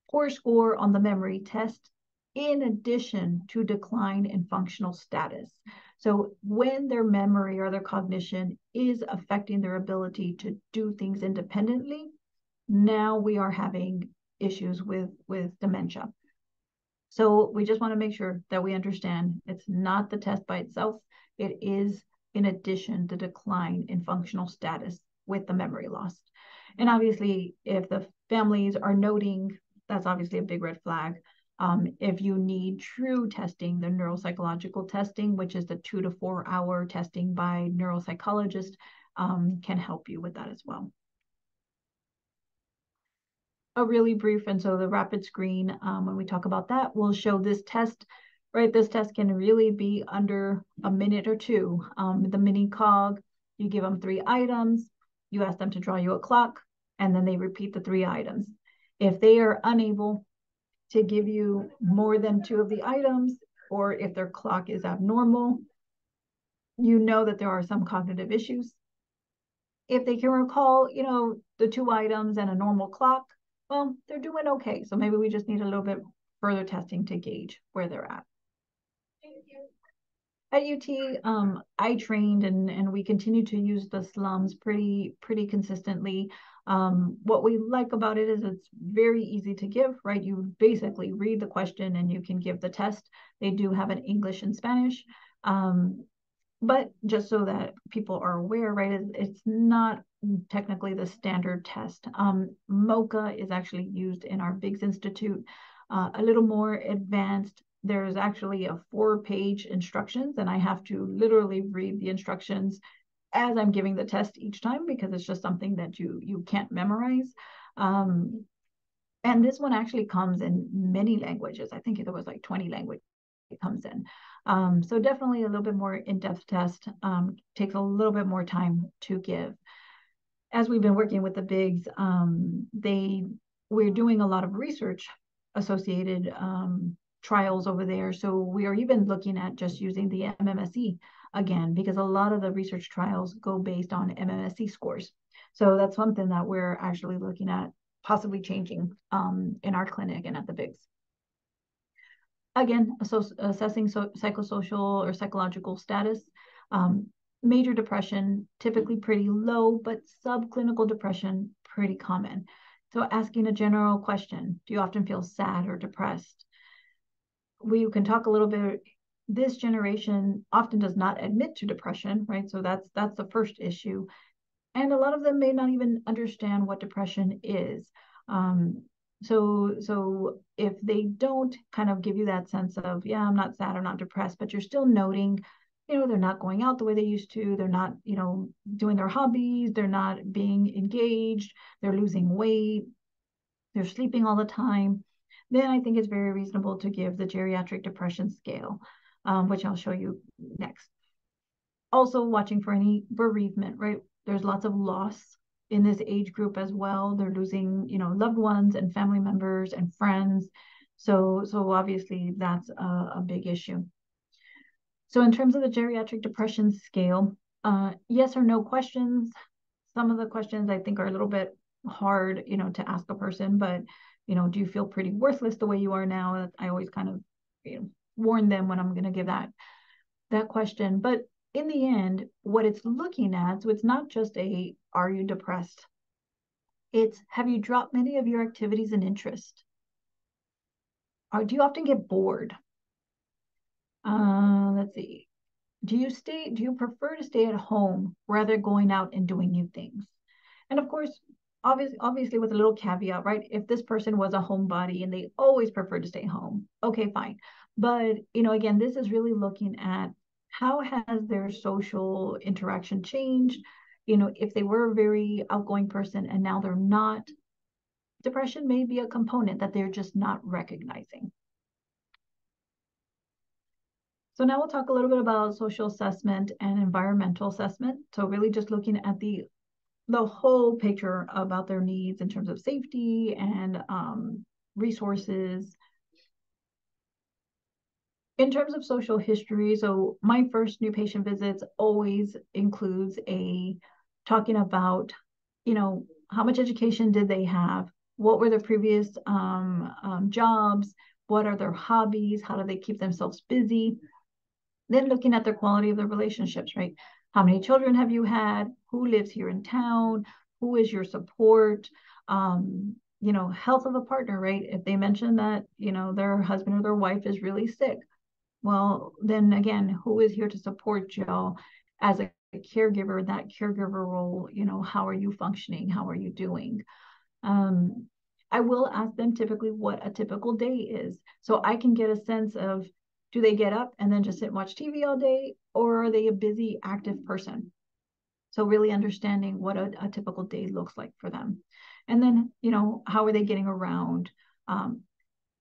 [SPEAKER 3] poor score on the memory test in addition to decline in functional status. So when their memory or their cognition is affecting their ability to do things independently, now we are having issues with, with dementia. So we just want to make sure that we understand it's not the test by itself. It is in addition the decline in functional status with the memory loss. And obviously, if the families are noting, that's obviously a big red flag. Um, if you need true testing, the neuropsychological testing, which is the two to four hour testing by neuropsychologist, um, can help you with that as well. A really brief, and so the rapid screen, um, when we talk about that, will show this test, right? This test can really be under a minute or two. Um, the mini cog, you give them three items, you ask them to draw you a clock, and then they repeat the three items. If they are unable to give you more than two of the items, or if their clock is abnormal, you know that there are some cognitive issues. If they can recall, you know, the two items and a normal clock, well, they're doing okay. So maybe we just need a little bit further testing to gauge where they're at. At UT, um, I trained and, and we continue to use the SLUMS pretty pretty consistently. Um, what we like about it is it's very easy to give, right? You basically read the question and you can give the test. They do have an English and Spanish. Um, but just so that people are aware, right, it's, not technically the standard test. Um, MOCA is actually used in our Biggs Institute, uh, a little more advanced. There's actually a four page instructions, and I have to literally read the instructions as I'm giving the test each time because it's just something that you you can't memorize. Um, and this one actually comes in many languages. I think there was like 20 languages it comes in. Um, so definitely a little bit more in-depth test um, takes a little bit more time to give. As we've been working with the Biggs, um, they we're doing a lot of research associated um, trials over there. So we are even looking at just using the MMSE again, because a lot of the research trials go based on MMSE scores. So that's something that we're actually looking at possibly changing um, in our clinic and at the Biggs. Again, assessing so psychosocial or psychological status. Um, major depression, typically pretty low, but subclinical depression, pretty common. So asking a general question, do you often feel sad or depressed? We can talk a little bit, this generation often does not admit to depression, right? So that's that's the first issue. And a lot of them may not even understand what depression is. Um, so so if they don't kind of give you that sense of, yeah, I'm not sad, I'm not depressed, but you're still noting you know they're not going out the way they used to they're not you know doing their hobbies they're not being engaged they're losing weight they're sleeping all the time then i think it's very reasonable to give the geriatric depression scale um, which i'll show you next. Also watching for any bereavement right? There's lots of loss in this age group as well. They're losing you know loved ones and family members and friends. So so obviously that's a, a big issue. So in terms of the geriatric depression scale, uh, yes or no questions. Some of the questions I think are a little bit hard, you know, to ask a person, but you know, do you feel pretty worthless the way you are now? I always kind of, you know, warn them when I'm going to give that that question. But in the end, what it's looking at, so it's not just a are you depressed? It's have you dropped many of your activities and interest? Or do you often get bored? Uh, let's see. Do you stay, do you prefer to stay at home rather going out and doing new things? And of course, obviously, obviously with a little caveat, right? If this person was a homebody and they always prefer to stay home, okay, fine. But, you know, again, this is really looking at how has their social interaction changed? You know, if they were a very outgoing person and now they're not, depression may be a component that they're just not recognizing. So now we'll talk a little bit about social assessment and environmental assessment. So really just looking at the the whole picture about their needs in terms of safety and um, resources. In terms of social history, so my first new patient visits always includes a talking about, you know, how much education did they have? What were their previous um, um, jobs? What are their hobbies? How do they keep themselves busy? Then looking at the quality of their relationships, right? How many children have you had? Who lives here in town? Who is your support? Um, you know, health of a partner, right? If they mention that, you know, their husband or their wife is really sick, well, then again, who is here to support y'all as a caregiver, that caregiver role, you know, how are you functioning? How are you doing? Um, I will ask them typically what a typical day is. So I can get a sense of do they get up and then just sit and watch TV all day, or are they a busy, active person? So really understanding what a, a typical day looks like for them. And then, you know, how are they getting around? Um,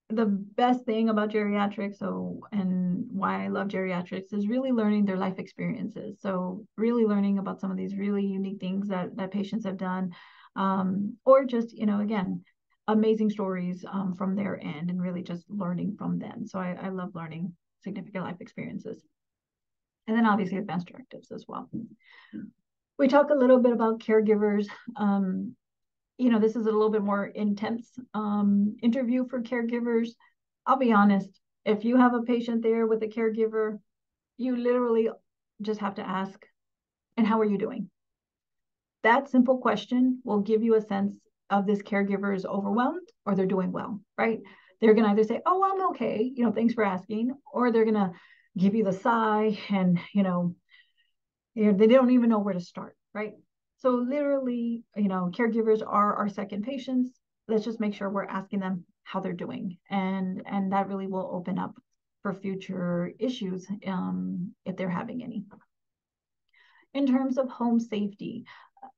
[SPEAKER 3] the best thing about geriatrics so and why i love geriatrics is really learning their life experiences so really learning about some of these really unique things that that patients have done um, or just you know again amazing stories um, from their end and really just learning from them. So I, I love learning significant life experiences. And then obviously advanced directives as well. We talk a little bit about caregivers. Um, you know, this is a little bit more intense um, interview for caregivers. I'll be honest, if you have a patient there with a caregiver, you literally just have to ask, and how are you doing? That simple question will give you a sense of this caregiver is overwhelmed or they're doing well, right? They're going to either say, "Oh, I'm okay," you know, thanks for asking, or they're going to give you the sigh and, you know, they don't even know where to start, right? So literally, you know, caregivers are our second patients. Let's just make sure we're asking them how they're doing, and and that really will open up for future issues um, if they're having any. In terms of home safety,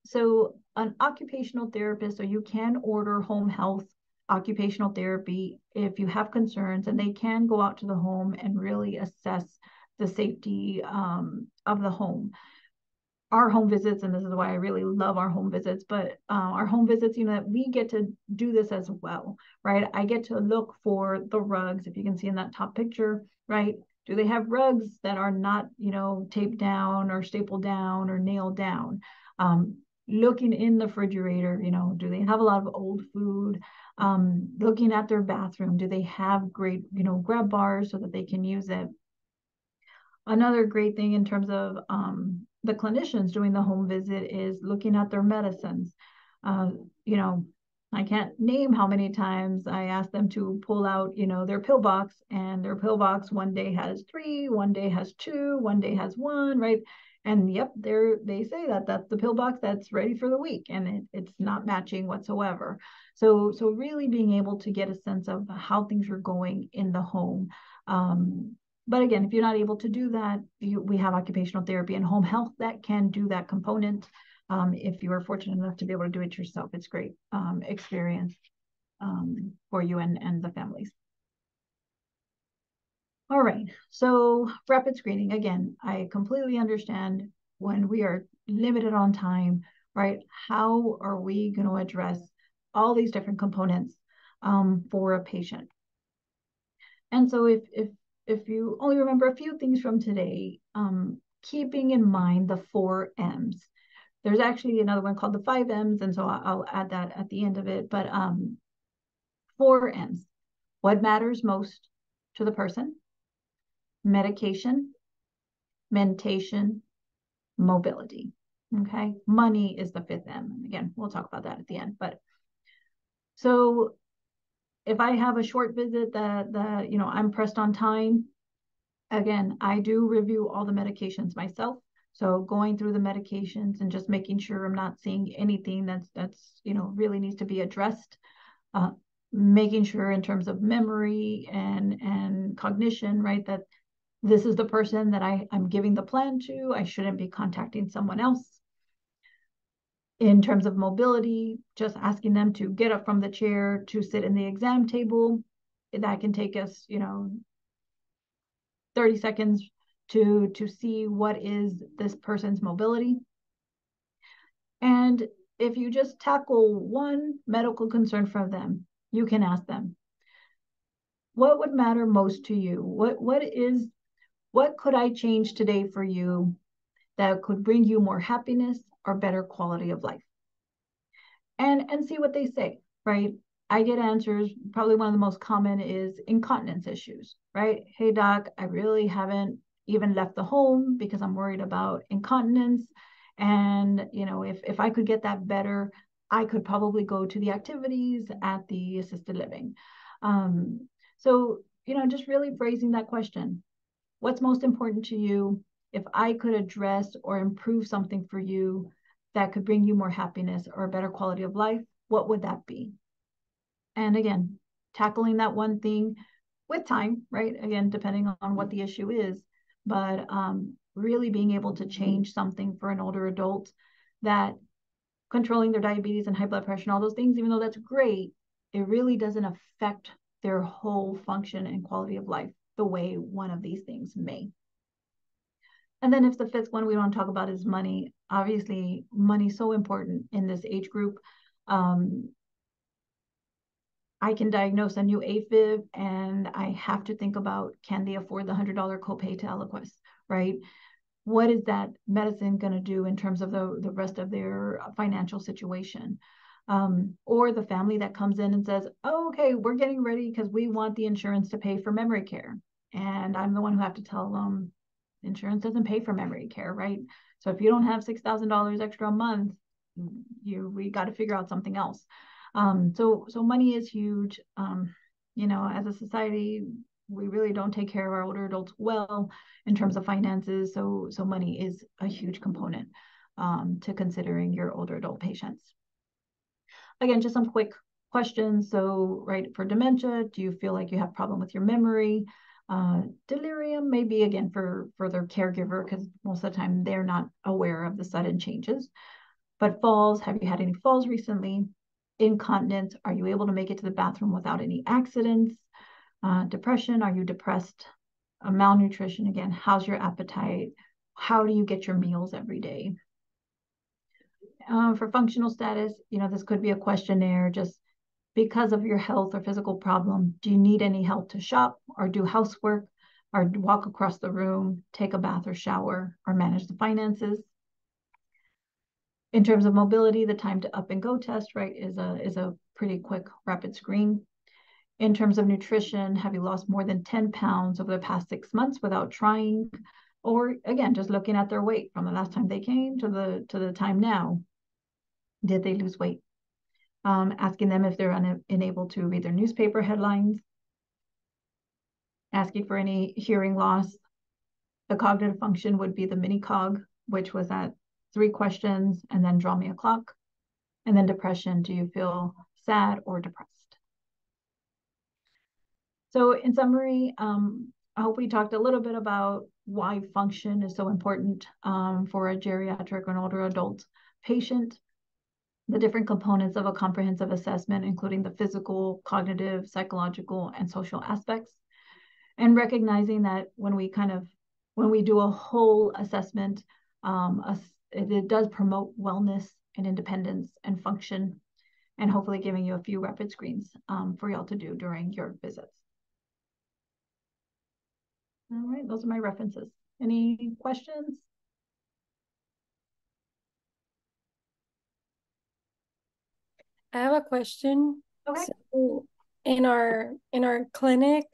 [SPEAKER 3] so an occupational therapist, or you can order home health occupational therapy if you have concerns, and they can go out to the home and really assess the safety um, of the home. Our home visits, and this is why I really love our home visits, but uh, our home visits, you know, we get to do this as well, right? I get to look for the rugs, if you can see in that top picture, right? Do they have rugs that are not, you know, taped down or stapled down or nailed down? Um, looking in the refrigerator, you know, do they have a lot of old food? Um, looking at their bathroom, do they have great, you know, grab bars so that they can use it? Another great thing in terms of um, the clinicians doing the home visit is looking at their medicines. Uh, you know, I can't name how many times I asked them to pull out, you know, their pill box and their pill box one day has three, one day has two, one day has one, right? And yep, they're they say that that's the pill box that's ready for the week and it, it's not matching whatsoever. So so really being able to get a sense of how things are going in the home. Um, but again, if you're not able to do that, you, we have occupational therapy and home health that can do that component. Um, if you are fortunate enough to be able to do it yourself, it's great um, experience um, for you and, and the families. All right, so rapid screening. Again, I completely understand when we are limited on time, right? How are we going to address all these different components um, for a patient? And so if, if, if you only remember a few things from today, um, keeping in mind the four M's. There's actually another one called the five M's, and so I'll add that at the end of it. But um, four M's. What matters most to the person? Medication, mentation, mobility. Okay, money is the fifth M. And again, we'll talk about that at the end. But so if I have a short visit that that you know I'm pressed on time, again, I do review all the medications myself. So going through the medications and just making sure I'm not seeing anything that's that's you know really needs to be addressed. Uh, making sure in terms of memory and and cognition, right, that this is the person that I, I'm giving the plan to. I shouldn't be contacting someone else. In terms of mobility, just asking them to get up from the chair to sit in the exam table. That can take us, you know, 30 seconds to to see what is this person's mobility and if you just tackle one medical concern from them you can ask them what would matter most to you what what is what could i change today for you that could bring you more happiness or better quality of life and and see what they say right I get answers. Probably one of the most common is incontinence issues, right? Hey, doc, I really haven't even left the home because I'm worried about incontinence. And, you know, if, if I could get that better, I could probably go to the activities at the assisted living. Um, so, you know, just really phrasing that question What's most important to you? If I could address or improve something for you that could bring you more happiness or a better quality of life, what would that be? And again, tackling that one thing with time, right? Again, depending on what the issue is, but um, really being able to change something for an older adult that controlling their diabetes and high blood pressure and all those things, even though that's great, it really doesn't affect their whole function and quality of life the way one of these things may. And then if the fifth one we want to talk about is money, obviously money is so important in this age group. Um, I can diagnose a new AFib and I have to think about can they afford the $100 copay to Eliquis, right? What is that medicine going to do in terms of the, the rest of their financial situation? Um, or the family that comes in and says, oh, okay, we're getting ready because we want the insurance to pay for memory care. And I'm the one who have to tell them insurance doesn't pay for memory care, right? So if you don't have $6,000 extra a month, you we got to figure out something else. Um, so so money is huge. Um, you know, as a society, we really don't take care of our older adults well in terms of finances. So so money is a huge component um, to considering your older adult patients. Again, just some quick questions. So, right for dementia, do you feel like you have problem with your memory? Uh, delirium, maybe again for for their caregiver, because most of the time they're not aware of the sudden changes. But falls, have you had any falls recently? incontinence, are you able to make it to the bathroom without any accidents? Uh, depression, are you depressed? Uh, malnutrition, again, how's your appetite? How do you get your meals every day? Uh, for functional status, you know, this could be a questionnaire just because of your health or physical problem. Do you need any help to shop or do housework or walk across the room, take a bath or shower, or manage the finances? In terms of mobility, the time to up and go test, right, is a is a pretty quick rapid screen. In terms of nutrition, have you lost more than 10 pounds over the past six months without trying? Or again, just looking at their weight from the last time they came to the to the time now. Did they lose weight? Um, asking them if they're unable to read their newspaper headlines, asking for any hearing loss. The cognitive function would be the mini cog, which was at three questions and then draw me a clock. And then depression, do you feel sad or depressed? So in summary, um, I hope we talked a little bit about why function is so important um, for a geriatric or an older adult patient, the different components of a comprehensive assessment, including the physical, cognitive, psychological, and social aspects, and recognizing that when we kind of when we do a whole assessment, um, a, it, it does promote wellness and independence and function, and hopefully giving you a few rapid screens um, for y'all to do during your visits. All right, those are my references. Any questions?
[SPEAKER 4] I have a question.
[SPEAKER 3] Okay.
[SPEAKER 4] So in our in our clinic,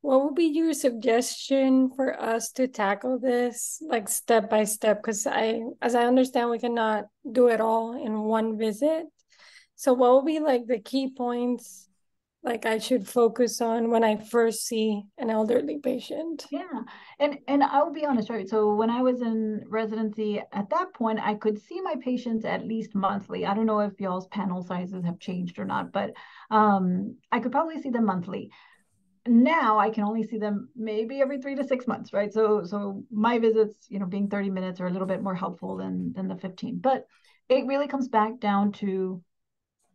[SPEAKER 4] what would be your suggestion for us to tackle this like step by step? Because I as I understand we cannot do it all in one visit. So what would be like the key points like I should focus on when I first see an elderly patient.
[SPEAKER 3] Yeah. And and I'll be honest, right? So when I was in residency at that point, I could see my patients at least monthly. I don't know if y'all's panel sizes have changed or not, but um I could probably see them monthly. Now I can only see them maybe every 3 to 6 months, right? So so my visits, you know, being 30 minutes are a little bit more helpful than than the 15. But it really comes back down to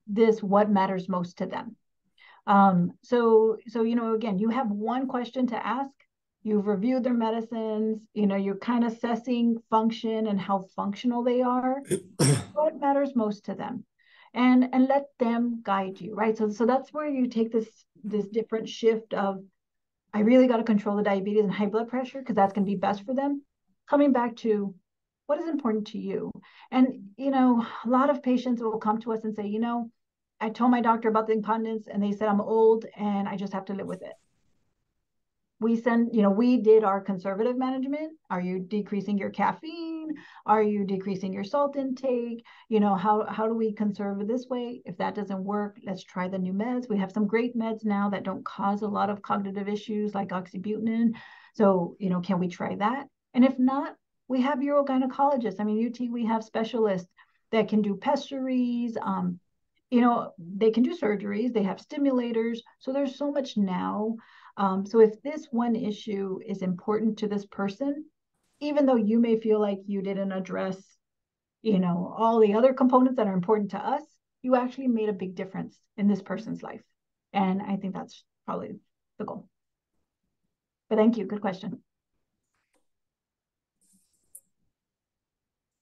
[SPEAKER 3] this what matters most to them um, so, so, you know, again, you have one question to ask. You've reviewed their medicines, you know, you're kind of assessing function and how functional they are. what matters most to them? And and let them guide you, right? So so that's where you take this this different shift of I really got to control the diabetes and high blood pressure because that's going to be best for them. Coming back to what is important to you. And, you know, a lot of patients will come to us and say, you know, I told my doctor about the incontinence and they said I'm old and I just have to live with it. We send, you know, we did our conservative management. Are you decreasing your caffeine? Are you decreasing your salt intake? You know, how how do we conserve this way? If that doesn't work, let's try the new meds. We have some great meds now that don't cause a lot of cognitive issues like oxybutynin. So, you know, can we try that? And if not, we have urogynecologists. I mean, UT, we have specialists that can do pessaries, um, you know, they can do surgeries, they have stimulators. So there's so much now. Um, so if this one issue is important to this person, even though you may feel like you didn't address, you know, all the other components that are important to us, you actually made a big difference in this person's life. And I think that's probably the goal. But thank you. Good question.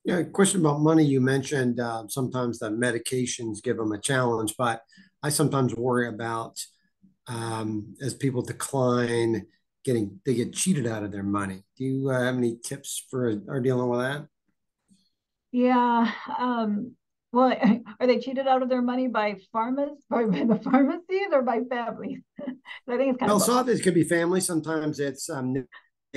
[SPEAKER 2] Yeah, question about money. You mentioned uh, sometimes the medications give them a challenge, but I sometimes worry about um, as people decline, getting they get cheated out of their money. Do you uh, have any tips for are dealing with that?
[SPEAKER 3] Yeah. Um, well, are they cheated out of their money by pharmas, by, by the pharmacies, or by families? I think it's kind
[SPEAKER 2] well,
[SPEAKER 3] of.
[SPEAKER 2] Well, some of it could be family. Sometimes it's um,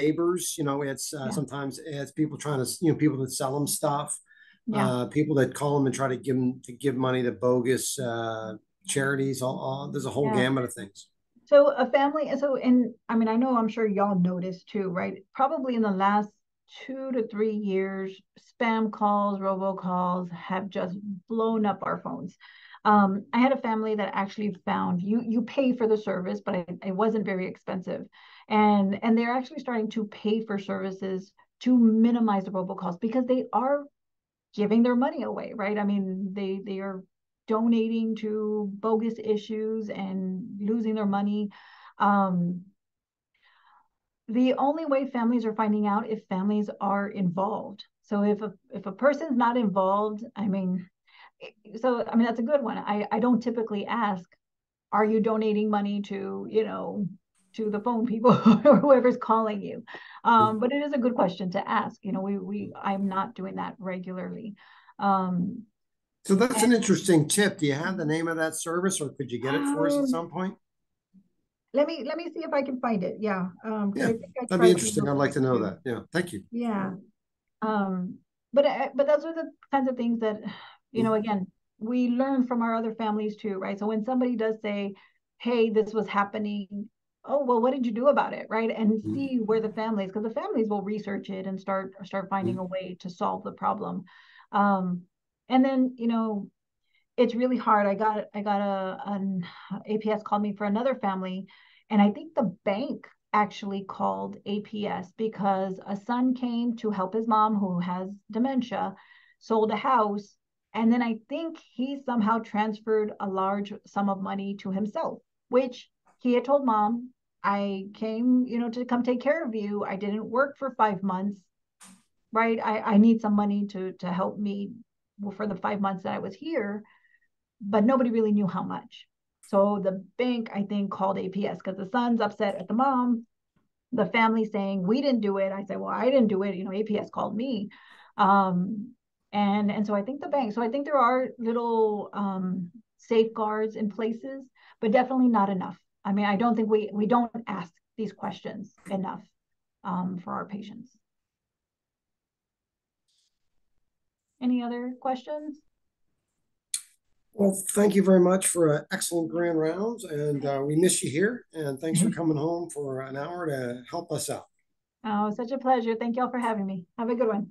[SPEAKER 2] neighbors. You know, it's uh,
[SPEAKER 3] Yeah.
[SPEAKER 2] sometimes it's people trying to you know people that sell them stuff.
[SPEAKER 3] Yeah.
[SPEAKER 2] Uh, people that call them and try to give them to give money to bogus uh, charities. All, all there's a whole
[SPEAKER 3] Yeah.
[SPEAKER 2] gamut of things.
[SPEAKER 3] So a family, so and I mean, I know I'm sure y'all noticed too, right? Probably in the last two to three years, spam calls, robocalls have just blown up our phones. Um, I had a family that actually found you you pay for the service, but it, it wasn't very expensive, and and they're actually starting to pay for services to minimize the robocalls because they are giving their money away, right? I mean, they they are donating to bogus issues and losing their money. Um, the only way families are finding out if families are involved. So if a if a person's not involved, I mean, so I mean that's a good one. I I don't typically ask, are you donating money to you know to the phone people or whoever's calling you, um, but it is a good question to ask. You know, we we I'm not doing that regularly. Um,
[SPEAKER 2] So that's an interesting tip. Do you have the name of that service or could you get it for us
[SPEAKER 3] Um,
[SPEAKER 2] at some point?
[SPEAKER 3] let me let me see if I can find it. Yeah. Um, I
[SPEAKER 2] Yeah,
[SPEAKER 3] think I
[SPEAKER 2] That'd be interesting. I'd like to know that. Yeah, thank you.
[SPEAKER 3] Yeah. Um, but uh, but those are the kinds of things that, you know, again, we learn from our other families too, right? So when somebody does say, "Hey, this was happening," oh well, what did you do about it, right? And
[SPEAKER 2] Mhm.
[SPEAKER 3] see where the families, because the families will research it and start start finding a way to solve the problem. Um, and then you know, it's really hard. I got I got a an APS called me for another family, and I think the bank actually called APS because a son came to help his mom who has dementia, sold a house, and then I think he somehow transferred a large sum of money to himself, which he had told mom, I came, you know, to come take care of you. I didn't work for five months, right? I, I need some money to to help me for the five months that I was here but nobody really knew how much. So the bank, I think, called APS because the son's upset at the mom, the family saying we didn't do it. I said, well, I didn't do it. You know, APS called me, um, and and so I think the bank. So I think there are little um, safeguards in places, but definitely not enough. I mean, I don't think we we don't ask these questions enough um, for our patients. Any other questions?
[SPEAKER 2] Well, thank you very much for uh, excellent grand rounds and uh, we miss you here. And thanks for coming home for an hour to help us out.
[SPEAKER 3] Oh, such a pleasure. Thank y'all for having me. Have a good one.